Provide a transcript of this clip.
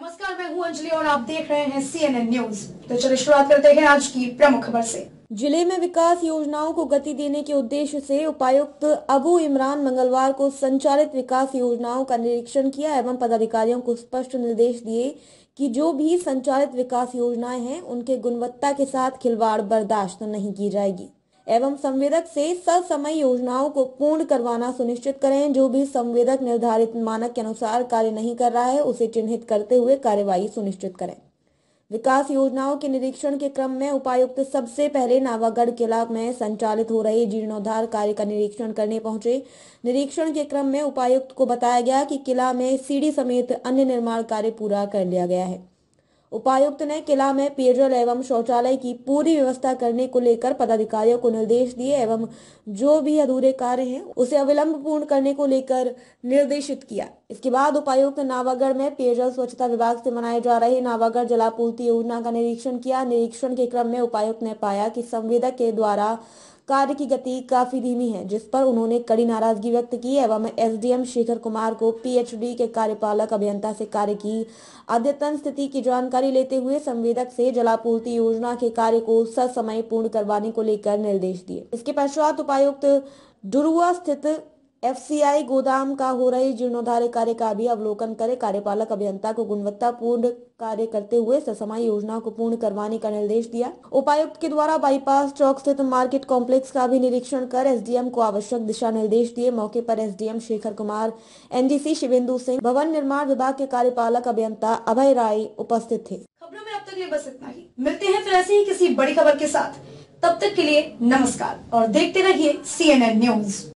नमस्कार, मैं हूँ अंजलि और आप देख रहे हैं सीएनएन न्यूज़ तो चलिए शुरुआत करते हैं आज की प्रमुख खबर से। ज़िले में विकास योजनाओं को गति देने के उद्देश्य से उपायुक्त अबू इमरान मंगलवार को संचालित विकास योजनाओं का निरीक्षण किया एवं पदाधिकारियों को स्पष्ट निर्देश दिए कि जो भी संचालित विकास योजनाएँ हैं, उनके गुणवत्ता के साथ खिलवाड़ बर्दाश्त नहीं की जाएगी। एवं संवेदक से ससमय योजनाओं को पूर्ण करवाना सुनिश्चित करें। जो भी संवेदक निर्धारित मानक के अनुसार कार्य नहीं कर रहा है, उसे चिन्हित करते हुए कार्यवाही सुनिश्चित करें। विकास योजनाओं के निरीक्षण के क्रम में उपायुक्त सबसे पहले नावागढ़ किला में संचालित हो रहे जीर्णोद्धार कार्य का निरीक्षण करने पहुँचे। निरीक्षण के क्रम में उपायुक्त को बताया गया कि किला में सीढ़ी समेत अन्य निर्माण कार्य पूरा कर लिया गया है। उपायुक्त ने किला में पेयजल एवं शौचालय की पूरी व्यवस्था करने को लेकर पदाधिकारियों को निर्देश दिए एवं जो भी अधूरे कार्य हैं, उसे अविलंब पूर्ण करने को लेकर निर्देशित किया। इसके बाद उपायुक्त नावागढ़ में पेयजल स्वच्छता विभाग से मनाए जा रहे नावागढ़ जलापूर्ति योजना का निरीक्षण किया। निरीक्षण के क्रम में उपायुक्त ने पाया कि संवेदक के द्वारा कार्य की गति काफ़ी धीमी है, जिस पर उन्होंने कड़ी नाराज़गी व्यक्त की एवं एसडीएम शेखर कुमार को पीएचडी के कार्यपालक अभियंता से कार्य की अद्यतन स्थिति की जानकारी लेते हुए संवेदक से जलापूर्ति योजना के कार्य को ससमय पूर्ण करवाने को लेकर निर्देश दिए। इसके पश्चात उपायुक्त डुरुआ स्थित एफसीआई गोदाम का हो रहे जीर्णोद्धार कार्य का भी अवलोकन करे कार्यपालक अभियंता को गुणवत्तापूर्ण कार्य करते हुए ससमय योजना को पूर्ण करवाने का निर्देश दिया। उपायुक्त के द्वारा बाईपास चौक स्थित मार्केट कॉम्प्लेक्स का भी निरीक्षण कर एसडीएम को आवश्यक दिशा निर्देश दिए। मौके पर एसडीएम शेखर कुमार, एनडीसी शिवेंदु सिंह, भवन निर्माण विभाग के कार्यपालक अभियंता अभय राय उपस्थित थे। खबरों में अब तक बस इतना ही। मिलते हैं फिर ऐसे ही किसी बड़ी खबर के साथ। तब तक के लिए नमस्कार और देखते रहिए सीएनएन न्यूज़